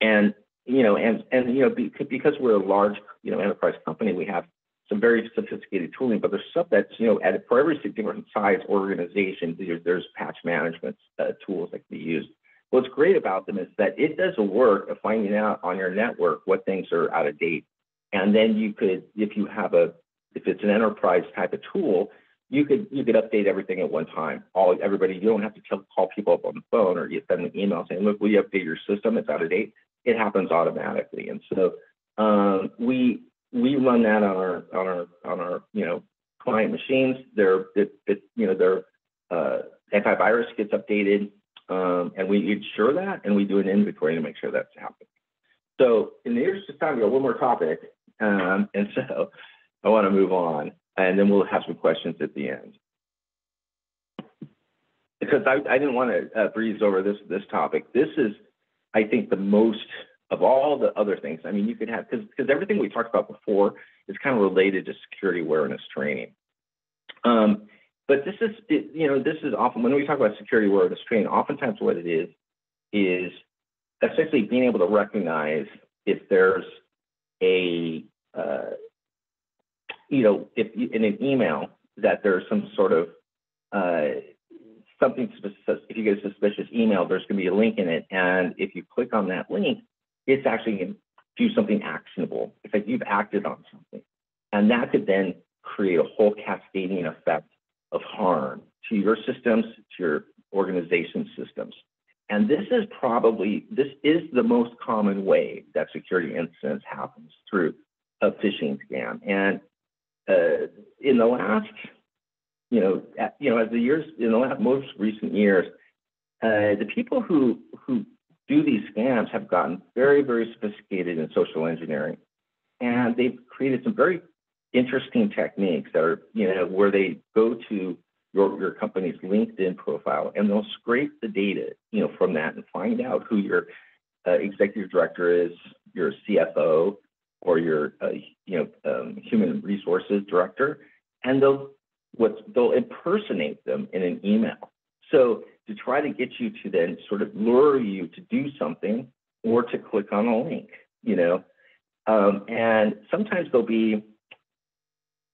and you know, and and you know, because we're a large you know enterprise company, we have some very sophisticated tooling, but there's stuff that's you know at for every different size organization, there's, there's patch management uh, tools that can be used. What's great about them is that it does the work of finding out on your network what things are out of date, and then you could, if you have a, if it's an enterprise type of tool, you could you could update everything at one time. All everybody, you don't have to tell, call people up on the phone or you send an email saying, "Look, will you update your system? It's out of date." It happens automatically, and so um, we we run that on our on our on our you know client machines. They're it, it, you know their uh, antivirus gets updated, um, and we ensure that, and we do an inventory to make sure that's happening. So in the interest of time, we got one more topic, um, and so I want to move on and then we'll have some questions at the end. Because I, I didn't want to uh, breeze over this this topic. This is, I think, the most of all the other things. I mean, you could have because because everything we talked about before is kind of related to security awareness training. Um, but this is, it, you know, this is often when we talk about security awareness training. Oftentimes, what it is is essentially being able to recognize if there's a uh, you know, if you, in an email that there's some sort of uh, something if you get a suspicious email, there's going to be a link in it, and if you click on that link, it's actually going to do something actionable. It's like you've acted on something, and that could then create a whole cascading effect of harm to your systems, to your organization systems. And this is probably, this is the most common way that security incidents happens through a phishing scam. And uh, in the last, you know, at, you know, as the years, in the last, most recent years, uh, the people who, who do these scams have gotten very, very sophisticated in social engineering. And they've created some very interesting techniques that are, you know, where they go to your, your company's LinkedIn profile and they'll scrape the data, you know, from that and find out who your uh, executive director is, your CFO, or your, uh, you know, um, human resources director, and they'll what they'll impersonate them in an email. So to try to get you to then sort of lure you to do something or to click on a link, you know, um, and sometimes there'll be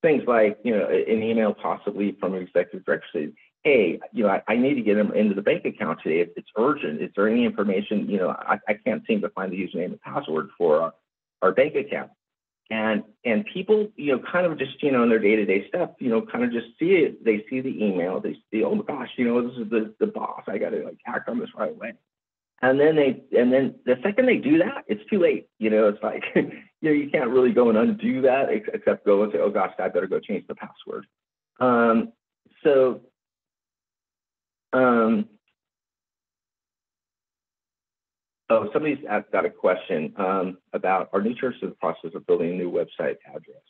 things like, you know, an email possibly from an executive director saying, hey, you know, I, I, need to get them into the bank account today. It's urgent. Is there any information, you know, I, I can't seem to find the username and password for our, bank account. And and people, you know, kind of just, you know, in their day-to-day stuff, you know, kind of just see it. They see the email, they see, oh my gosh, you know, this is the, the boss. I gotta like act on this right away. And then they and then the second they do that, it's too late. You know, it's like <laughs> you know, you can't really go and undo that except go and say, oh gosh, I better go change the password. Um, so, um, oh, somebody's got a question um, about our new church is in the process of building a new website address.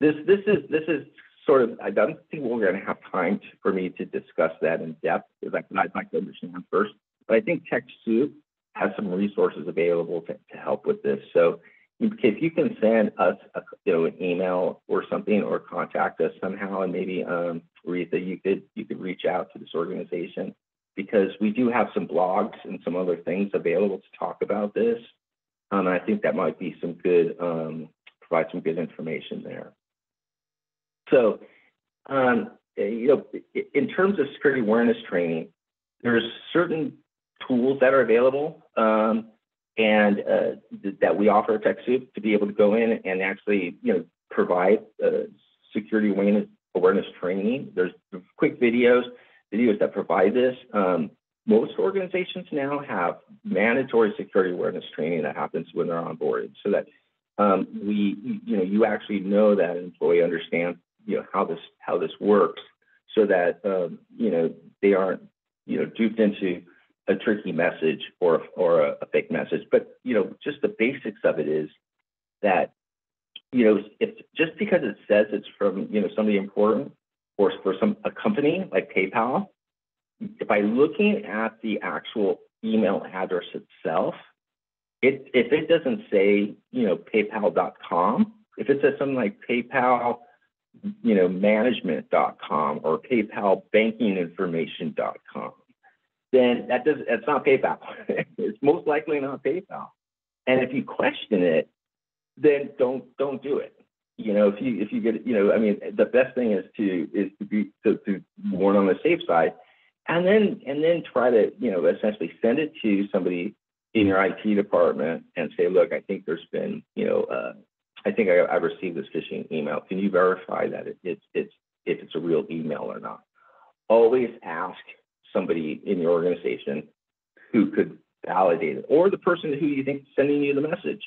This, this is, this is sort of, I don't think we're going to have time to, for me to discuss that in depth because I'd like to understand first. But I think TechSoup has some resources available to, to help with this. So if you can send us a, you know, an email or something or contact us somehow and maybe um, Aretha, you could you could reach out to this organization because we do have some blogs and some other things available to talk about this. Um, and I think that might be some good, um, provide some good information there. So, um, you know, in terms of security awareness training, there's certain tools that are available. Um, and uh, th- that we offer at TechSoup to be able to go in and actually, you know, provide uh, security awareness, awareness training. There's quick videos, videos that provide this. Um, most organizations now have mandatory security awareness training that happens when they're onboarded, so that um, we, you know, you actually know that employee understands, you know, how this how this works, so that um, you know they aren't, you know, duped into a tricky message or or a, a, fake message. But you know, just the basics of it is that you know, if just because it says it's from you know somebody important or for some a company like PayPal, by looking at the actual email address itself, it if it doesn't say you know PayPal.com, if it says something like PayPal you know management.com or PayPal bankinginformation.com then that does it's not PayPal. <laughs> it's most likely not PayPal. And if you question it, then don't don't do it. You know, if you if you get you know, I mean, the best thing is to is to be to, to warn on the safe side, and then and then try to you know essentially send it to somebody in your IT department and say, look, I think there's been you know, uh, I think I, I received this phishing email. Can you verify that it, it's it's if it's a real email or not? Always ask somebody in your organization who could validate it, or the person who you think is sending you the message.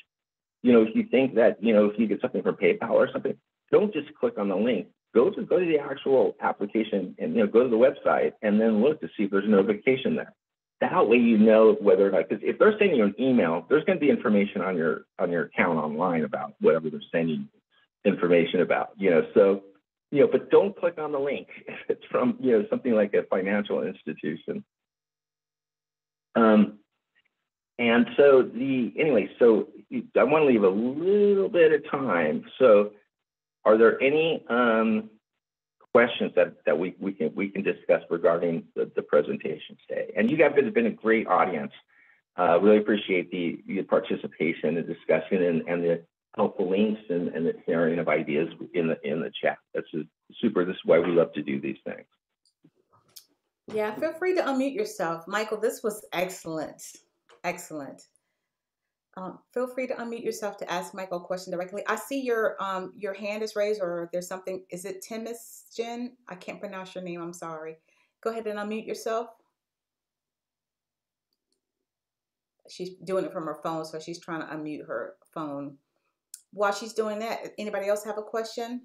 You know, if you think that, you know, if you get something from PayPal or something, don't just click on the link. Go to go to the actual application and you know go to the website and then look to see if there's a notification there. That way you know whether or not because if they're sending you an email, there's going to be information on your on your account online about whatever they're sending information about. You know, so you know, but don't click on the link <laughs> if it's from, you know, something like a financial institution. Um, and so the, anyway, so I want to leave a little bit of time. So are there any um, questions that, that we, we can we can discuss regarding the, the presentation today? And you guys have been a great audience. Uh, really appreciate the, the participation, the discussion, and, and the helpful links and, and the sharing of ideas in the in the chat. That's super. This is why we love to do these things. Yeah, feel free to unmute yourself, Michael. This was excellent, excellent. Um, feel free to unmute yourself to ask Michael a question directly. I see your um, your hand is raised, or there's something. Is it Jen? I can't pronounce your name. I'm sorry. Go ahead and unmute yourself. She's doing it from her phone, so she's trying to unmute her phone. While she's doing that, anybody else have a question?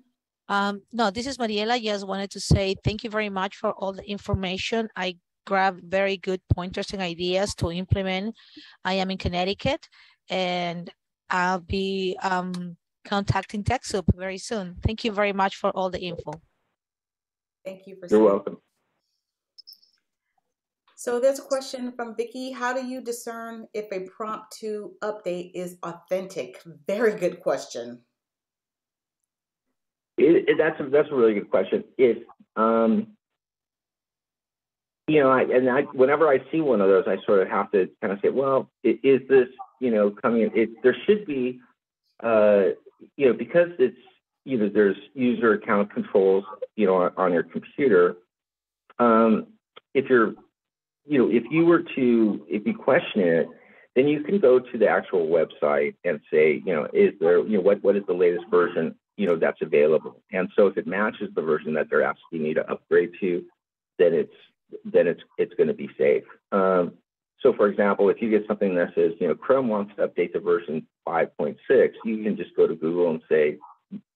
Um, no, this is Mariela. Just wanted to say thank you very much for all the information. I grabbed very good pointers and ideas to implement. I am in Connecticut and I'll be um, contacting TechSoup very soon. Thank you very much for all the info. Thank you for You're welcome. So there's a question from Vicky. How do you discern if a prompt to update is authentic? Very good question. It, it, that's a, that's a really good question. If um, you know, I, and I, whenever I see one of those, I sort of have to kind of say, well, is this, you know, coming? It, there should be, uh, you know, because it's, you know, there's user account controls, you know, on, on your computer. Um, if you're, you know, if you were to, if you question it, then you can go to the actual website and say, you know, is there, you know, what what is the latest version you know, that's available. And so if it matches the version that they're asking me to upgrade to, then it's then it's it's going to be safe. Um, so for example, if you get something that says, you know, Chrome wants to update to version 5.6, you can just go to Google and say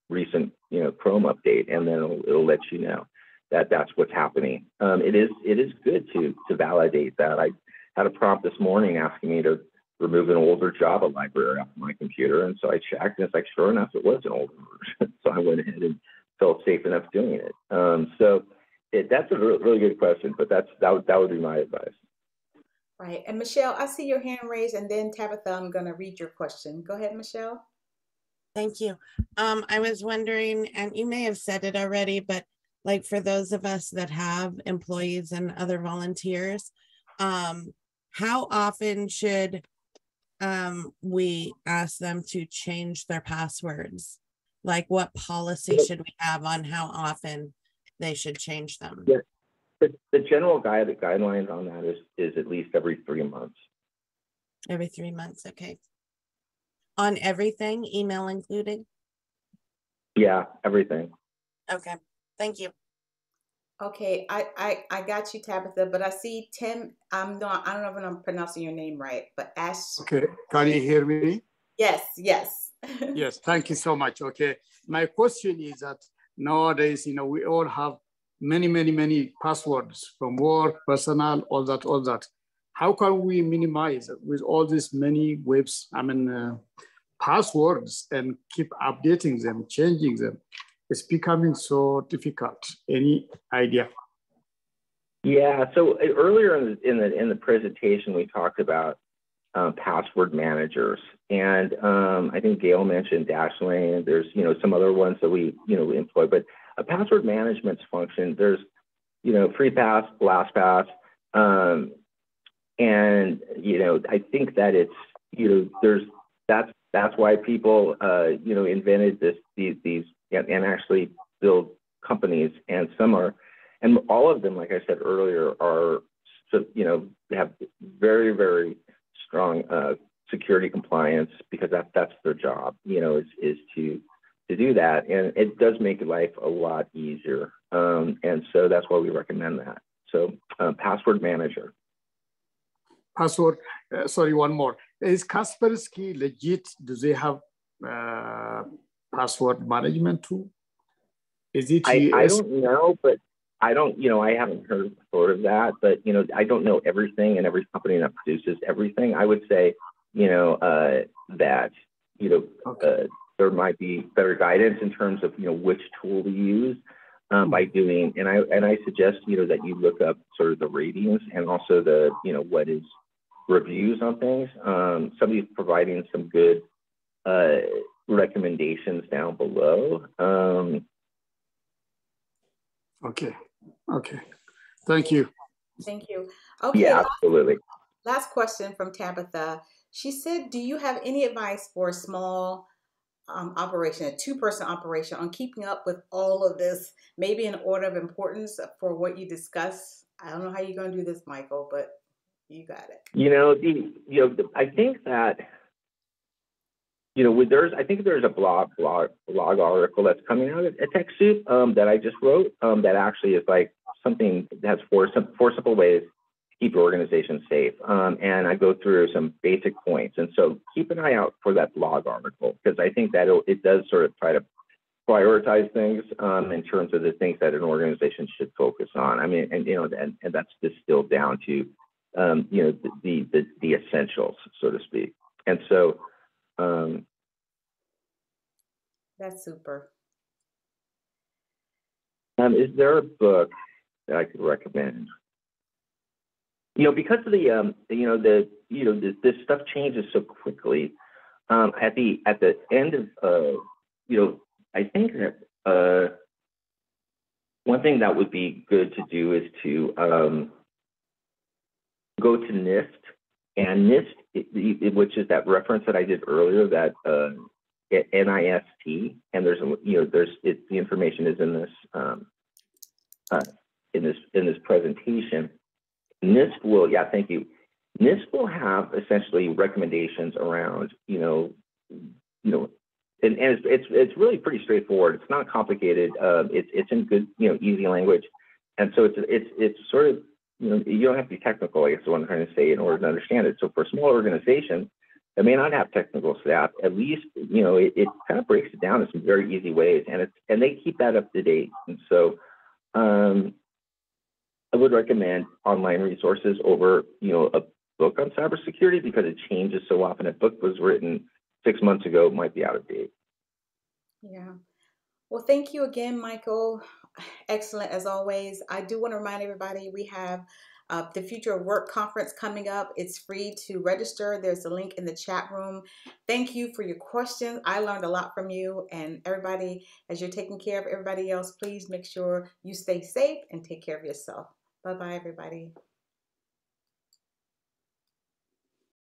recent, you know, Chrome update, and then it'll, it'll let you know that that's what's happening. Um, it is it is good to to validate that. I had a prompt this morning asking me to remove an older Java library off my computer. And so I checked, and it's like, sure enough, it was an older version. <laughs> so I went ahead and felt safe enough doing it. Um, so it, that's a really good question, but that's that would, that would be my advice. Right. And Michelle, I see your hand raised, and then Tabitha, I'm going to read your question. Go ahead, Michelle. Thank you. Um, I was wondering, and you may have said it already, but like for those of us that have employees and other volunteers, um, how often should um, we ask them to change their passwords? Like, what policy should we have on how often they should change them? Yeah. The, the general guide, the guidelines on that is is at least every three months. Every three months, okay. On everything, email included? Yeah, everything. Okay, thank you. Okay, I, I, I got you, Tabitha, but I see Tim. I'm not. I don't know if I'm pronouncing your name right, but Ash. Okay, can you hear me? Yes, yes. <laughs> yes, thank you so much. Okay, my question is that nowadays, you know, we all have many, many, many passwords from work, personal, all that, all that. How can we minimize with all these many webs? I mean, uh, passwords and keep updating them, changing them it's becoming so difficult. Any idea? Yeah. So earlier in the in the, in the presentation, we talked about um, password managers, and um, I think Gail mentioned Dashlane. There's you know some other ones that we you know employ, but a password management function. There's you know KeePass, LastPass, um, and you know I think that it's you know there's that's that's why people uh, you know invented this these these and, and actually build companies. And some are, and all of them, like I said earlier, are, you know, have very, very strong uh, security compliance because that, that's their job, you know, is, is to, to do that. And it does make life a lot easier. Um, and so that's why we recommend that. So uh, password manager. Password, uh, sorry, one more. Is Kaspersky legit? Do they have uh, password management tool? Is it? I, I don't know, but I don't, you know, I haven't heard sort of that, but you know, I don't know everything and every company that produces everything. I would say, you know, uh, that you know, okay. uh, there might be better guidance in terms of you know which tool to use um, by doing, and I and I suggest you know that you look up sort of the ratings and also the you know what is reviews on things. Um, somebody's providing some good uh, recommendations down below. Um, okay. Okay. Thank you. Thank you. Okay. Yeah, absolutely. Last question from Tabitha. She said, Do you have any advice for a small um, operation, a two person operation, on keeping up with all of this, maybe in order of importance for what you discuss? I don't know how you're going to do this, Michael, but you got it. You know, the, you know, the, I think that you know, with there's, I think there's a blog, blog, blog article that's coming out at TechSoup um, that I just wrote um, that actually is like something that has four, some, four simple ways to keep your organization safe. Um, and I go through some basic points. And so keep an eye out for that blog article because I think that it does sort of try to prioritize things um, in terms of the things that an organization should focus on. I mean, and you know, and, and that's distilled down to um, you know the, the the essentials, so to speak. And so um, That's super. um, is there a book that I could recommend? You know, because of the um, you know the you know the, this stuff changes so quickly. Um, at the at the end of uh, you know, I think that uh, one thing that would be good to do is to um, go to NIST and NIST, it- it- which is that reference that I did earlier, that uh, NIST, and there's you know there's it, the information is in this um, uh, in this in this presentation. NIST will yeah thank you. NIST will have essentially recommendations around you know you know and, and it's, it's it's really pretty straightforward. It's not complicated. Uh, it's it's in good you know easy language, and so it's it's it's sort of you know you don't have to be technical. I guess is what I'm trying to say in order to understand it. So for a small organization that may not have technical staff, at least you know it, it kind of breaks it down in some very easy ways, and it's and they keep that up to date. And so um, I would recommend online resources over you know a book on cybersecurity because it changes so often. A book was written six months ago might be out of date. Yeah. Well, thank you again, Michael. Excellent as always. I do want to remind everybody we have uh, the Future of Work conference coming up. It's free to register. There's a link in the chat room. Thank you for your questions. I learned a lot from you. And everybody, as you're taking care of everybody else, please make sure you stay safe and take care of yourself. Bye bye, everybody.